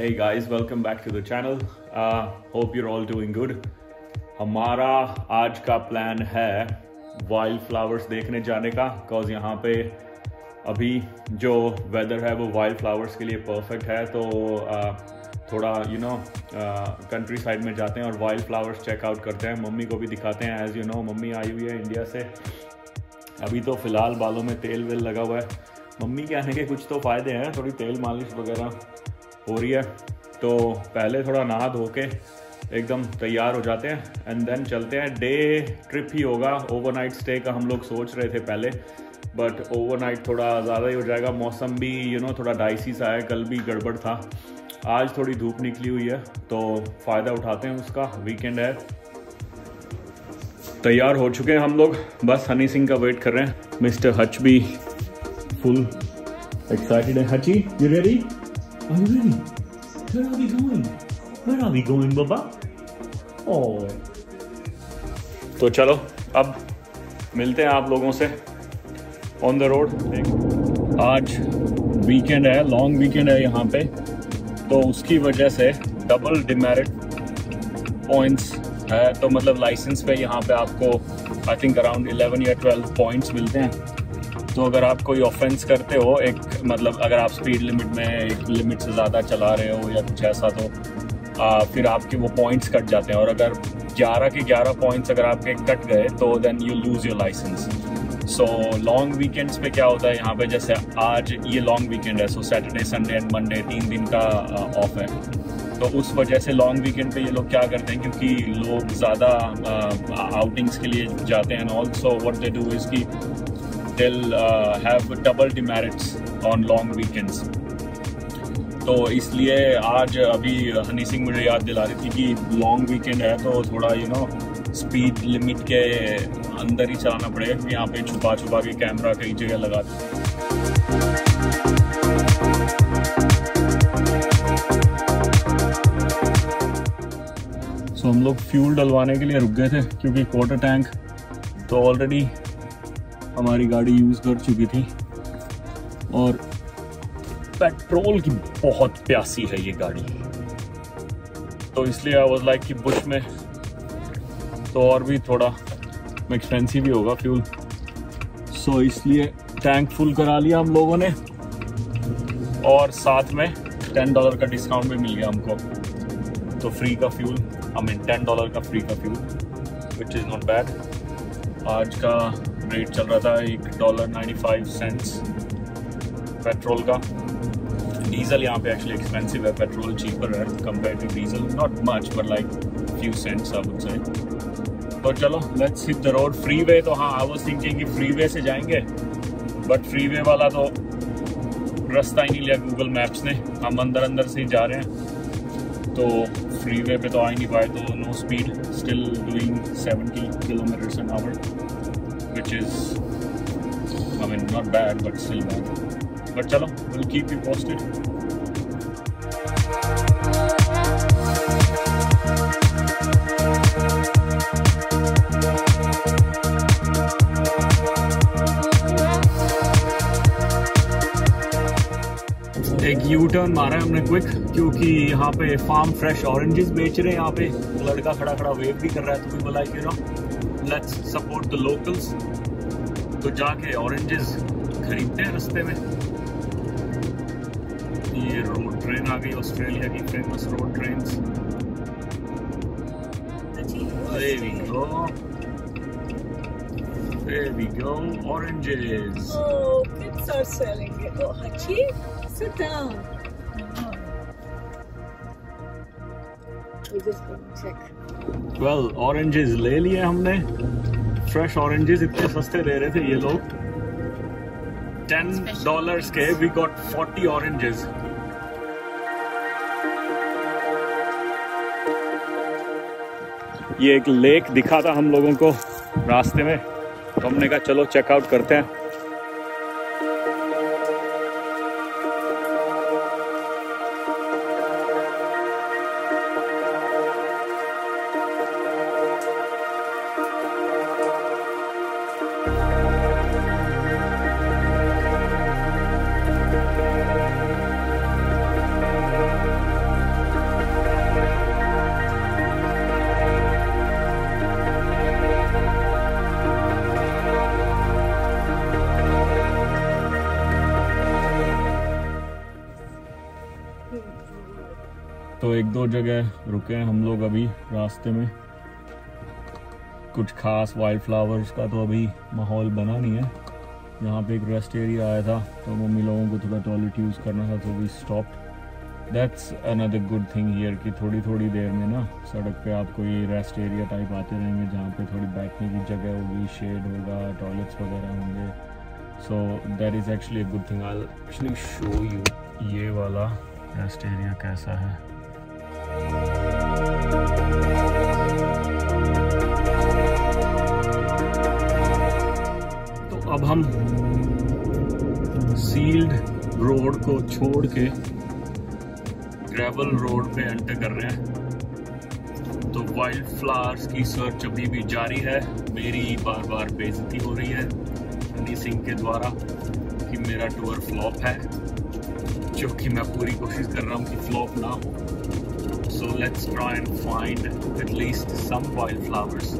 Hey guys, welcome back to the channel. Uh, hope you're all doing good. हमारा आज का plan है wild flowers देखने जाने का बिकॉज़ यहाँ पे अभी जो वेदर है वो वाइल्ड फ्लावर्स के लिए परफेक्ट है। तो uh, थोड़ा यू नो कंट्री साइड में जाते हैं और वाइल्ड फ्लावर्स चेकआउट करते हैं। मम्मी को भी दिखाते हैं एज यू नो मम्मी आई हुई है इंडिया से। अभी तो फ़िलहाल बालों में तेल वेल लगा हुआ है। मम्मी के आने के कुछ तो फ़ायदे हैं थोड़ी तेल मालिश वगैरह। हो रही है। तो पहले थोड़ा नहा धो के एकदम तैयार हो जाते हैं एंड देन चलते हैं। डे ट्रिप ही होगा। ओवरनाइट स्टे का हम लोग सोच रहे थे पहले। बट ओवरनाइट थोड़ा ज़्यादा ही हो जाएगा। मौसम भी यू you नो know, थोड़ा डाइसी सा है। कल भी गड़बड़ था। आज थोड़ी धूप निकली हुई है। तो फ़ायदा उठाते हैं उसका। वीकेंड है। तैयार हो चुके हैं हम लोग। बस हनी सिंह का वेट कर रहे हैं। मिस्टर हच भी फुल एक्साइटेड है। Hutchy you ready Are you ready? Where are we going? Where are we going, Baba? Oh. तो चलो अब मिलते हैं आप लोगों से ऑन द रोड आज वीकेंड है लॉन्ग वीकेंड है यहाँ पे तो उसकी वजह से डबल डिमेरिट पॉइंट्स है तो मतलब लाइसेंस पे यहाँ पे आपको आई थिंक अराउंड 11 या 12 पॉइंट्स मिलते हैं तो अगर आप कोई ऑफेंस करते हो एक मतलब अगर आप स्पीड लिमिट में एक लिमिट से ज़्यादा चला रहे हो या कुछ ऐसा तो आ, फिर आपके वो पॉइंट्स कट जाते हैं। और अगर 11 के 11 पॉइंट्स अगर आपके कट गए तो then you lose your licence so long weekends पे क्या होता है यहाँ पे जैसे आज ये लॉन्ग वीकेंड है so Saturday Sunday and Monday तीन दिन का ऑफ़ है। तो उस वजह से लॉन्ग वीकेंड पे ये लोग क्या करते हैं क्योंकि लोग ज़्यादा आउटिंग्स के लिए जाते हैं also what they do is की they'll uh, have double demerits on long weekends. तो इसलिए आज अभी हनी सिंह मुझे याद दिला रही थी कि लॉन्ग वीकेंड है तो थोड़ा यू नो स्पीड लिमिट के अंदर ही चलाना पड़ेगा यहाँ पे छुपा छुपा के कैमरा कई जगह लगा सो so, हम लोग फ्यूल डलवाने के लिए रुक गए थे क्योंकि क्वार्टर टैंक तो ऑलरेडी हमारी गाड़ी यूज़ कर चुकी थी। और पेट्रोल की बहुत प्यासी है ये गाड़ी। तो इसलिए आई वाज लाइक कि बुश में तो और भी थोड़ा एक्सपेंसिव ही होगा फ्यूल सो so, इसलिए टैंक फुल करा लिया हम लोगों ने। और साथ में टेन डॉलर का डिस्काउंट भी मिल गया हमको। तो फ्री का fuel I mean ten dollar का फ्री का fuel which is not bad आज का रेट चल रहा था एक dollar ninety five cents petrol का। डीजल यहाँ पे एक्चुअली एक्सपेंसिव है, पेट्रोल चीपर है compare to diesel. Not much but like few cents I उनसे तो चलो let's hit the road freeway तो हाँ आई वाज थिंकिंग कि फ्री वे से जाएँगे बट फ्री वे वाला तो रास्ता ही नहीं लिया गूगल मैप्स ने। हम अंदर अंदर से ही जा रहे हैं। तो फ्री वे पे तो आ ही नहीं पाए तो no speed still doing 70 kilometres an hour which is, I mean, not bad, but still bad. But chalo, we'll keep you posted. एक यू टर्न मारा है हमने क्विक क्योंकि यहाँ पे फार्म फ्रेश ऑरेंजेस बेच रहे हैं यहाँ पे लड़का खड़ा खड़ा वेव भी कर रहा है तो भी बोला you know let's support the locals तो जाके ऑरेंजेस खरीदते हैं रस्ते में ये रोड ट्रेन आ गई ऑस्ट्रेलिया की famous road train There we go. There we go. Oranges. Oh, kids are selling it. Oh, Hachi, sit down. We Well, oranges ले लिए हमने। फ्रेश ऑरेंजेस इतने सस्ते दे रहे थे ये लोग। टेन डॉलर के वी गॉट फोर्टी ऑरेंजेस ये एक लेक दिखा था हम लोगों को रास्ते में। तो हमने कहा चलो चेकआउट करते हैं। तो एक दो जगह रुके हैं हम लोग अभी रास्ते में। कुछ खास वाइल्ड फ्लावर्स का तो अभी माहौल बना नहीं है। यहाँ पे एक रेस्ट एरिया आया था तो मम्मी लोगों को थोड़ा टॉयलेट यूज़ करना था तो we stop that's another good thing here कि थोड़ी थोड़ी देर में ना सड़क पे आपको ये रेस्ट एरिया टाइप आते रहेंगे, जहाँ पे थोड़ी बैठने की जगह होगी शेड होगा टॉयलेट्स वगैरह होंगे। So that is actually a good thing I actually show you ये वाला रेस्ट एरिया कैसा है। तो अब हम सील्ड रोड को छोड़ के ग्रेवल रोड पे एंटर कर रहे हैं। तो वाइल्ड फ्लावर्स की सर्च अभी भी जारी है। मेरी बार बार बेजती हो रही है हनी सिंह के द्वारा कि मेरा टूर फ्लॉप है, जो कि मैं पूरी कोशिश कर रहा हूँ कि फ्लॉप ना हो। so let's try and find at least some wildflowers.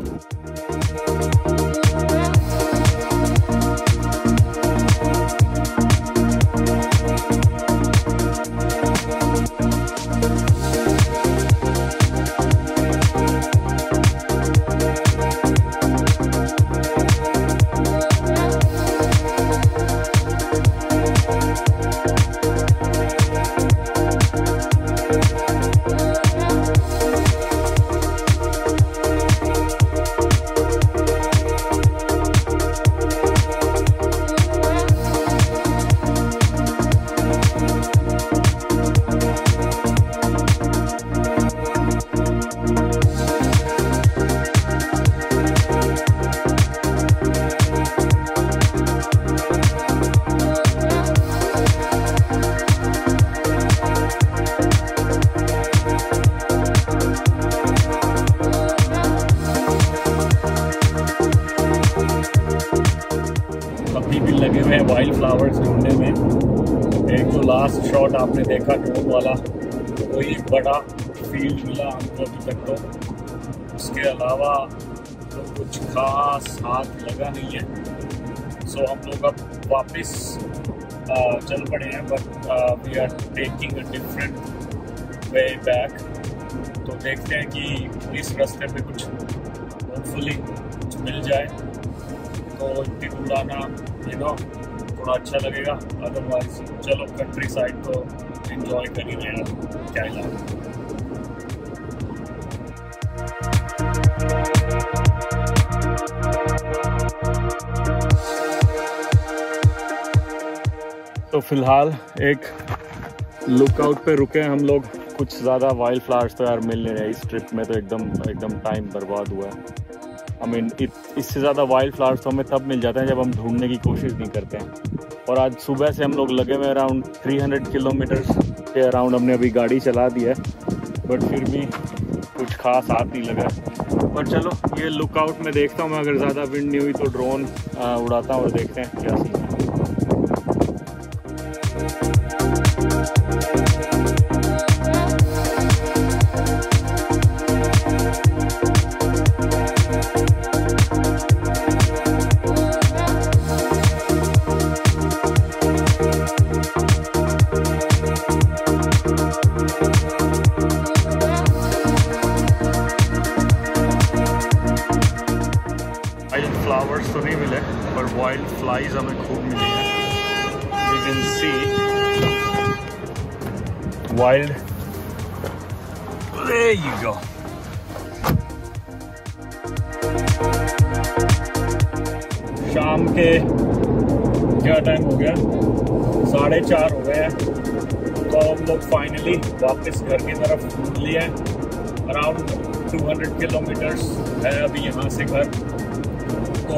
अभी भी लगे हुए हैं वाइल्ड फ्लावर्स ढूँढने में। एक जो लास्ट शॉट आपने देखा ड्रोन वाला, वही बड़ा फ़ील्ड मिला हमको अभी तक तो। उसके अलावा तो कुछ खास हाथ लगा नहीं है। सो हम लोग अब वापस चल पड़े हैं but we are taking a different way back तो देखते हैं कि इस रास्ते पे कुछ होपफुली कुछ मिल जाए। तो इतनी दूर नो थोड़ा अच्छा लगेगा। अदरवाइज़ चलो कंट्री साइड तो एंजॉय कर ही रहे हैं तो फ़िलहाल एक लुकआउट पे रुके हैं हम लोग। कुछ ज़्यादा वाइल्ड फ्लावर्स तो यार मिल नहीं रहे। इस ट्रिप में तो एकदम एकदम टाइम बर्बाद हुआ है। आई मीन इससे ज़्यादा वाइल्ड फ्लावर्स तो हमें तब मिल जाते हैं जब हम ढूँढने की कोशिश नहीं करते हैं। और आज सुबह से हम लोग लगे हुए अराउंड 300 किलोमीटर के अराउंड हमने अभी गाड़ी चला दी है बट फिर भी कुछ खास हाथ नहीं लगा पर चलो, ये लुकआउट में देखता हूँ, मैं अगर ज़्यादा विंड नहीं हुई तो ड्रोन उड़ाता हूँ और देखते हैं क्या scene. Wild there you go. शाम के क्या टाइम हो गया? साढ़े चार हो गए हैं तो हम लोग फाइनली वापस घर की तरफ़ घूम लिए अराउंड 200 किलोमीटर्स है अभी यहाँ से घर। तो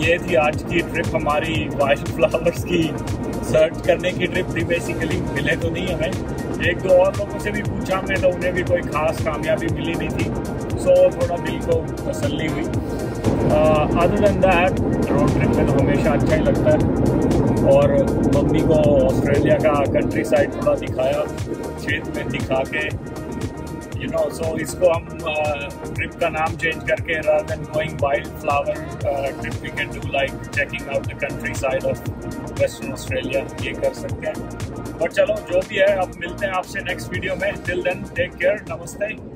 ये थी आज की ट्रिप हमारी वाइल्ड फ्लावर्स की। सर्च करने की ट्रिप थी बेसिकली मिले तो नहीं हमें। एक दो और लोगों से भी पूछा हमने तो उन्हें भी कोई खास कामयाबी मिली नहीं थी। सो थोड़ा दिल को तसली हुई। Other than that road trip में तो हमेशा अच्छा ही लगता है। और मम्मी को ऑस्ट्रेलिया का कंट्री साइड थोड़ा दिखाया। क्षेत्र में दिखा के यू नो सो इसको हम uh, ट्रिप का नाम चेंज करके run going wild flower trip we can do like checking out the countryside of Western Australia ये कर सकते हैं। बट चलो, जो भी है, अब मिलते हैं आपसे नेक्स्ट वीडियो में। टिल देन टेक केयर नमस्ते।